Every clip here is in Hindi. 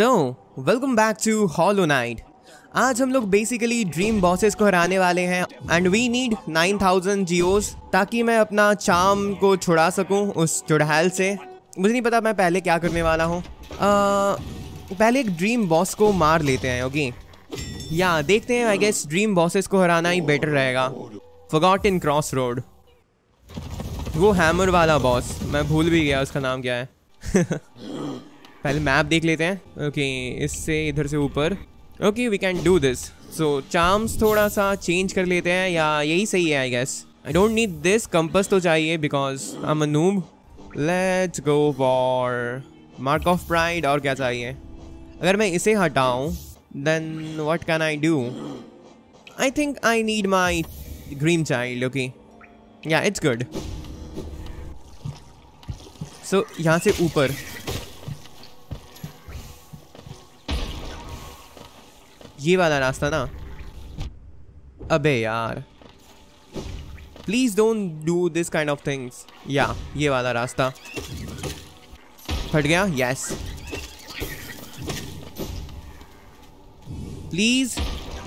So welcome back to Hollow Knight आज हम लोग बेसिकली ड्रीम बॉसेस को हराने वाले हैं एंड वी नीड 9000 जियोस ताकि मैं अपना चाम को छुड़ा सकूँ उस चुड़ैल से। मुझे नहीं पता मैं पहले क्या करने वाला हूँ। पहले एक ड्रीम बॉस को मार लेते हैं ओके या, देखते हैं आई गेस ड्रीम बॉसेस को हराना ही बेटर रहेगा। फॉगॉट इन क्रॉस रोड वो हैमर वाला बॉस मैं भूल भी गया उसका नाम क्या है। पहले मैप देख लेते हैं। ओके इससे इधर से ऊपर। Okay we can do this so charms थोड़ा सा चेंज कर लेते हैं, या यही सही है I guess I don't need this compass तो चाहिए because I am noob let's go for mark of pride और क्या चाहिए? अगर मैं इसे हटाऊं then what can I do I think I need my green child okay या इट्स गुड सो यहाँ से ऊपर। ये वाला रास्ता ना। अबे यार। Please don't do this kind of things या, ये वाला रास्ता। फट गया? यस प्लीज़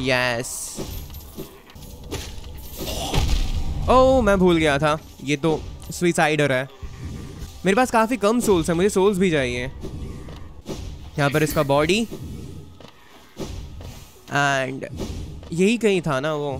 यस ओ मैं भूल गया था। ये तो सुइसाइडर है। मेरे पास काफ़ी कम सोल्स है, मुझे सोल्स भी चाहिए। यहाँ पर इसका बॉडी एंड यही कहीं था ना वो।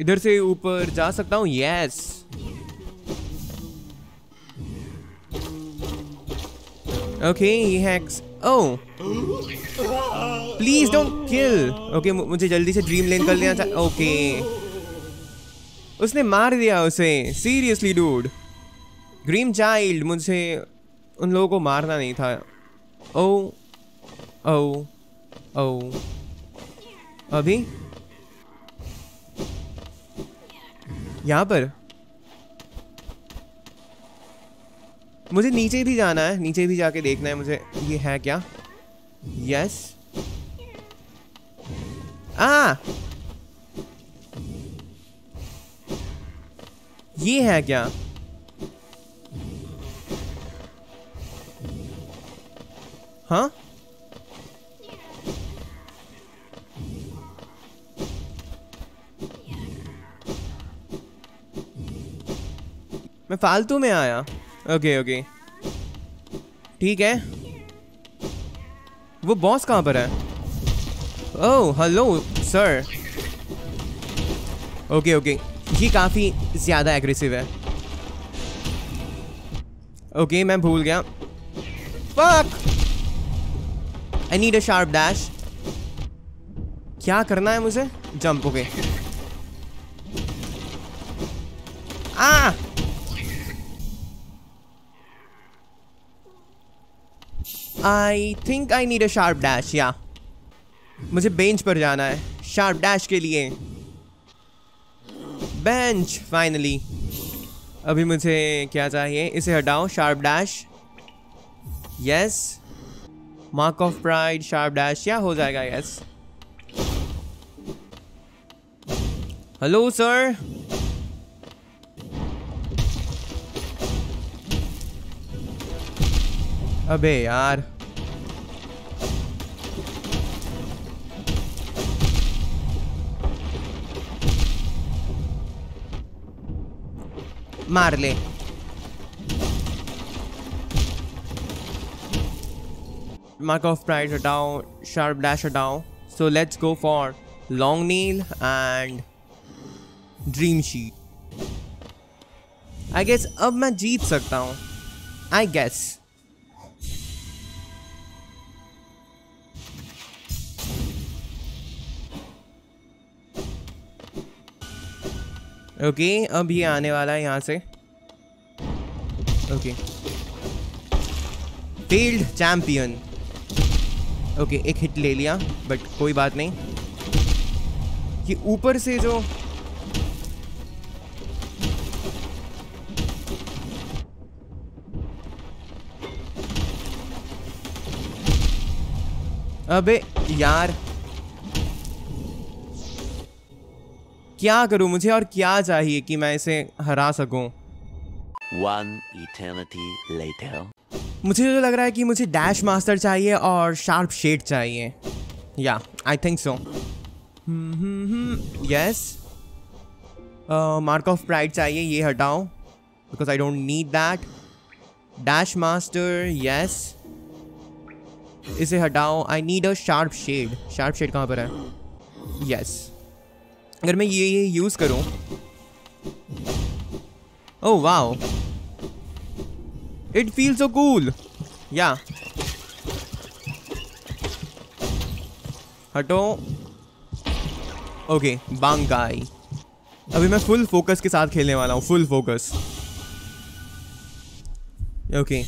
इधर से ऊपर जा सकता हूँ? यस ओके ये hacks oh please don't kill okay मुझे जल्दी से ड्रीम लेन कर लेना चाहिए ओके उसने मार दिया उसे. सीरियसली डूड ग्रीम चाइल्ड मुझे उन लोगों को मारना नहीं था। ओ ओ ओ अभी? यहाँ पर? मुझे नीचे भी जाना है, नीचे भी जाके देखना है मुझे, ये है क्या? यस आ ये है क्या? हाँ? मैं फालतू में आया। ओके ओके ठीक है। वो बॉस कहाँ पर है? Oh hello sir okay okay ये काफ़ी ज़्यादा एग्रेसिव है। ओके okay, मैं भूल गया। Fuck I need a sharp dash क्या करना है मुझे? Jump okay ah I think I need a sharp dash या मुझे बेंच पर जाना है शार्प डैश के लिए. बेंच फाइनली अभी मुझे क्या चाहिए? इसे हटाओ sharp dash yes mark of pride sharp dash या हो जाएगा यस हेलो सर अबे यार। मार ले। Mark of pride hटाओ sharp dash हटाओ so let's go for long nail and dream sheet I guess अब मैं जीत सकता हूँ I guess ओके अब ये आने वाला है यहाँ से ओके फ़ील्ड चैंपियन ओके एक हिट ले लिया बट कोई बात नहीं। ये ऊपर से जो अबे यार, क्या करूँ मुझे और क्या चाहिए कि मैं इसे हरा सकूँ? One eternity later. मुझे तो लग रहा है कि मुझे डैश मास्टर चाहिए और शार्प शेड चाहिए। या I think so yes mark of pride चाहिए, ये हटाओ। Because I don't need that dash master yes इसे हटाओ। I need a sharp shade sharp shade कहाँ पर है? Yes yes. अगर मैं ये यूज़ करूँ। ओह wow It feels so cool. Yeah. हटो ओके बांगाई अभी मैं फुल फोकस के साथ खेलने वाला हूँ फुल फोकस ओके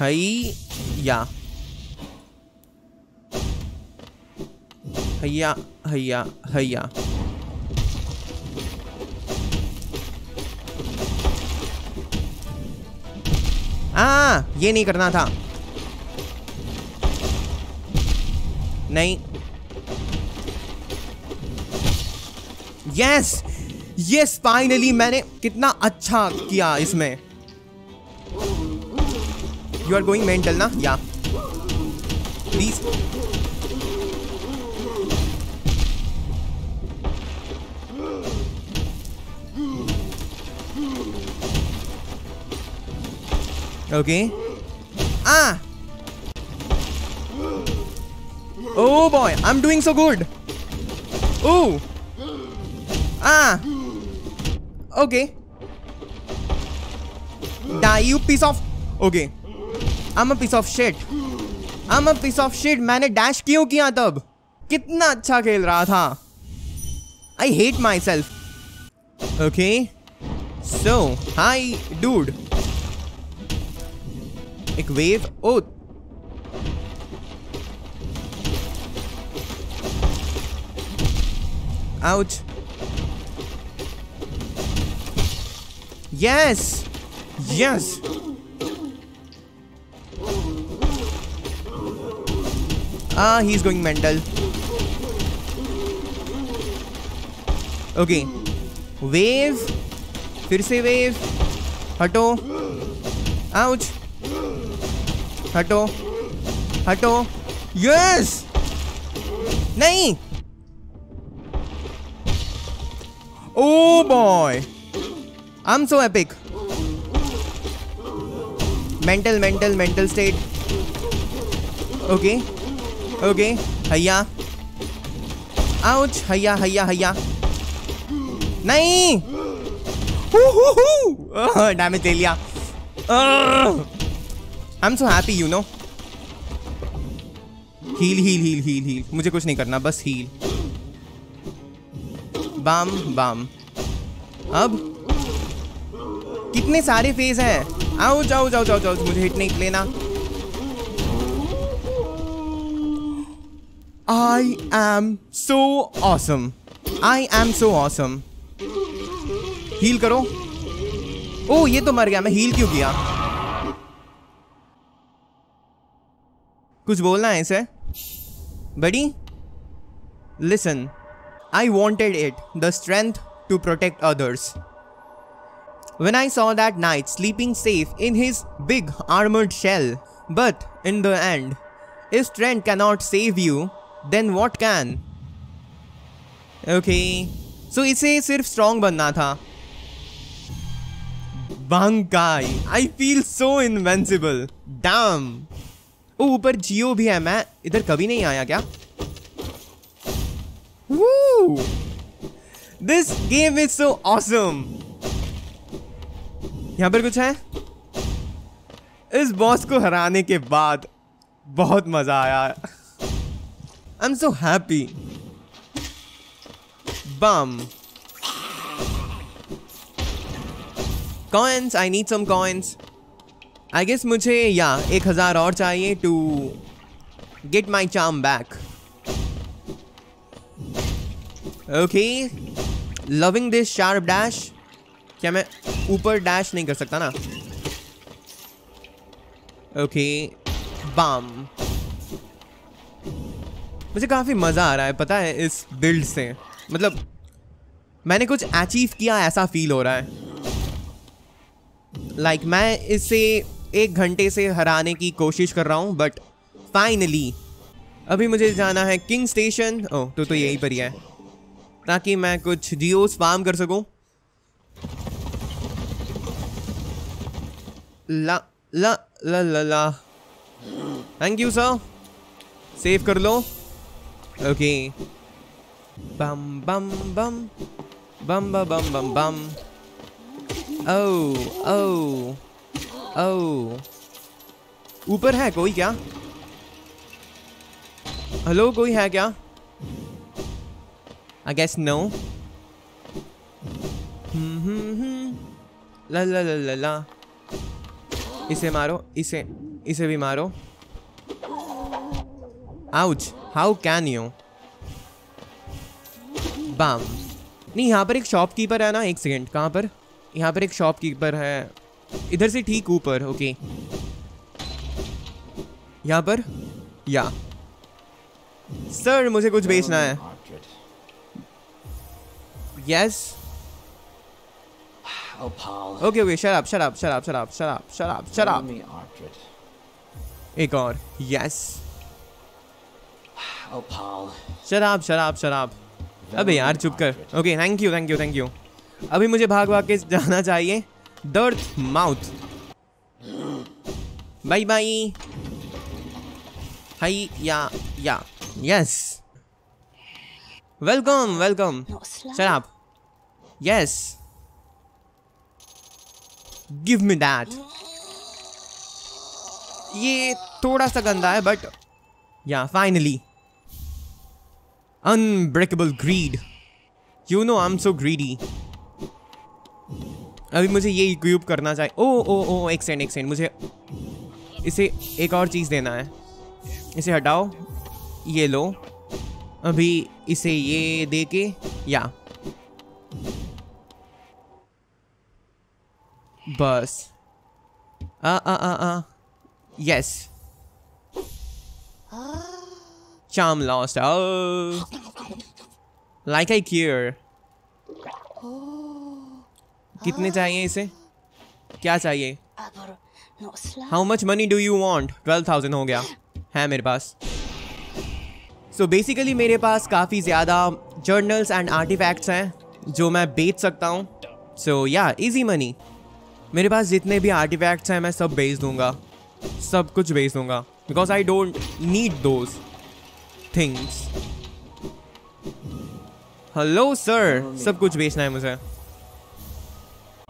हई या हैया हैया हैया आ, ये नहीं करना था। नहीं। यस यस फाइनली मैंने कितना अच्छा किया इसमें। यू आर गोइंग मेंटल ना? या please Okay. Ah! Oh boy, I'm doing so good. Oh! Ah! Okay. Die, you piece of... Okay. I'm a piece of shit. I'm a piece of shit. मैंने डैश क्यों किया तब कितना अच्छा खेल रहा था I hate myself. Okay. So, hi, dude. एक wave, oh. Ouch yes yes ah he is going mental okay wave फिर से वेव हटो. आउच हटो। हटो। यस! नहीं! ओ boy! I am so epic mental mental mental state okay okay हैया आउच हैया हैया हैया नहीं डैमेज ले लिया। I am so happy you know heal heal heal heal heal मुझे कुछ नहीं करना, बस हील बाम बाम. अब? कितने सारे फ़ेज़ हैं? आओ, जाओ जाओ जाओ जाओ, मुझे हिट नहीं लेना. I am so awesome I am so awesome heal करो. ओ ये तो मर गया, मैं हील क्यों किया? कुछ बोलना है इसे? बड़ी listen I wanted it the strength to protect others when I saw that knight sleeping safe in his big armoured shell but in the end if strength cannot save you then what can okay so इसे सिर्फ़ स्ट्रॉन्ग बनना था। Bang guy, I feel so invincible. Damn. ऊपर जियो भी है, मैं इधर कभी नहीं आया क्या? This game is so awesome यहाँ पर कुछ है? इस बॉस को हराने के बाद बहुत मज़ा आया। I am so happy bum coins I need some coins I guess मुझे या एक हज़ार और चाहिए to get my charm back okay loving this sharp dash क्या मैं ऊपर डैश नहीं कर सकता ना? ओके बाम मुझे काफ़ी मज़ा आ रहा है पता है इस बिल्ड से। मतलब मैंने कुछ अचीव किया ऐसा फील हो रहा है। लाइक like, मैं इसे एक घंटे से हराने की कोशिश कर रहा हूँ बट फाइनली अभी मुझे जाना है किंग स्टेशन ओह तो तो यहीं पर ही है। ताकि मैं कुछ जियोस फार्म कर सकूँ। ला ला ला ला ला। थैंक यू सर सेव कर लो। ओके बम बम बम बम बम बम बम बम ओ ओ ओ ऊपर है कोई क्या? हेलो कोई है क्या? आई गेस नो ला ला ला ला ला इसे मारो, इसे इसे भी मारो। Ouch how can you bam नहीं, यहाँ पर एक शॉपकीपर है ना, एक सेकेंड कहाँ पर? यहाँ पर एक शॉपकीपर है। इधर से ठीक ऊपर ओके। यहाँ पर? या। सर मुझे कुछ बेचना है। यस Oh, ओके ओके शराब शराब शराब शराब शराब शराब शराब एक और। यस शराब शराब शराब अबे यार चुप कर। Okay thank you thank you thank you अभी मुझे भाग भाग के जाना चाहिए। Dirt Mouth. Bye bye. Hi, yeah, yeah. Yes. Welcome, welcome. Shut up. Yes. Give me that. ये थोड़ा सा गंदा है but yeah finally unbreakable greed you know I'm so greedy अभी मुझे ये इक्विप करना चाहिए। ओ ओ ओ, एक सेकंड एक सेकंड मुझे इसे एक और चीज़ देना है। इसे हटाओ, ये लो। अभी इसे ये दे के या। बस। आ आ आ आ। Yes lost. Oh like i care कितने चाहिए इसे? क्या चाहिए. How much money do you want twelve thousand हो गया। है मेरे पास। सो so बेसिकली मेरे पास काफ़ी ज़्यादा जर्नल्स एंड आर्टिफैक्ट्स हैं, जो मैं बेच सकता हूँ। सो या इजी मनी मेरे पास जितने भी आर्टिफैक्ट्स हैं, मैं सब बेच दूँगा। सब कुछ बेच दूँगा। Because I don't need those things hello sir सब कुछ बेचना है मुझे।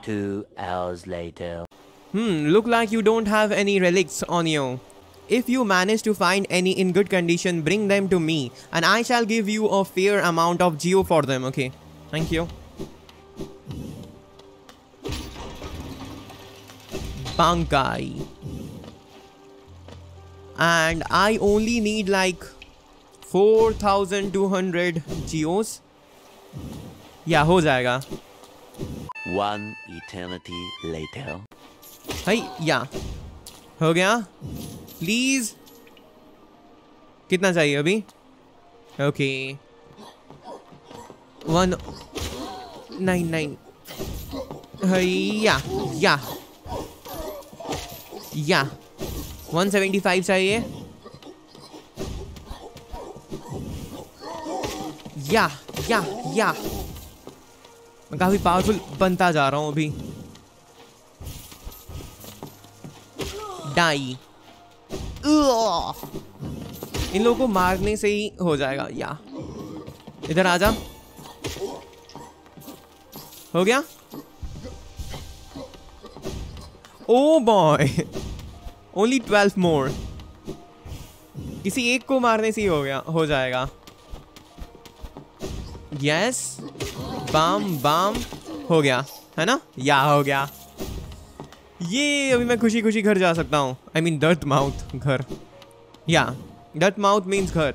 Two hours later. Hmm, look like you don't have any relics on you. If you manage to find any in good condition, bring them to me and I shall give you a fair amount of geo for them, okay? Thank you. Bankai. And I only need like 4200 geos. Yeah, ho jayega. One eternity later. हाय या हो गया प्लीज़ कितना चाहिए अभी ओके वन नाइन नाइन या या या वन सेवेंटी फाइव चाहिए या या या मैं काफ़ी पावरफुल बनता जा रहा हूँ अभी। डाई इन लोगों को मारने से ही हो जाएगा, या। इधर आजा। हो गया? Oh boy only twelve more किसी एक को मारने से ही हो गया, हो जाएगा। यस बाम बाम, हो गया, है ना? या हो गया। ये अभी मैं खुशी खुशी घर जा सकता हूँ। आई मीन डर्ट माउथ घर। या डर्ट माउथ मीन्स घर।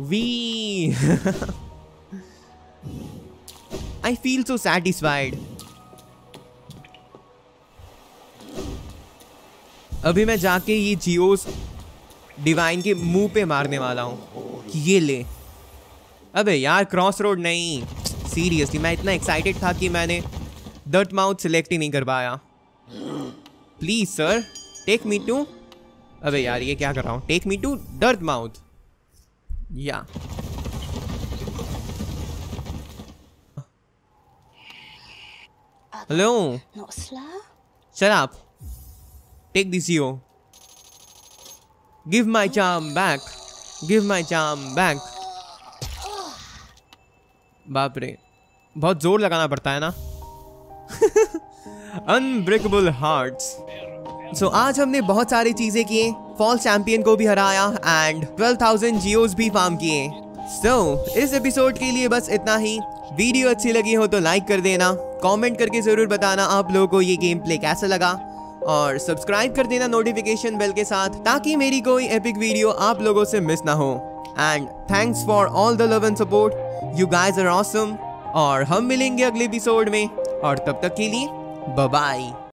We I feel so satisfied अभी मैं जाके ये जियोस डिवाइन के मुँह पे मारने वाला हूँ। ये ले। अबे यार क्रॉस रोड नहीं सीरियसली मैं इतना एक्साइटेड था कि मैंने दर्ट माउथ सिलेक्ट ही नहीं कर पाया please sir take me to अबे यार ये क्या कर रहा हूँ take me to Dirtmouth या hello. Shut up. Take this, yo. Give my charm back. Give my charm back. बाप रे। बहुत ज़ोर लगाना पड़ता है ना? अनब्रेकेबल हार्ट्स सो आज हमने बहुत सारी चीज़ें किए फॉल चैंपियन को भी हराया एंड 12,000 जियोस भी फार्म किए। सो so, इस एपिसोड के लिए बस इतना ही। वीडियो अच्छी लगी हो तो लाइक कर देना कमेंट करके ज़रूर बताना आप लोगों को ये गेम प्ले कैसा लगा। और सब्सक्राइब कर देना नोटिफिकेशन बेल के साथ ताकि मेरी कोई एपिक वीडियो आप लोगों से मिस ना हो। and thanks for all the love and support you guys are awesome और हम मिलेंगे अगले एपिसोड में और तब तक के लिए बाय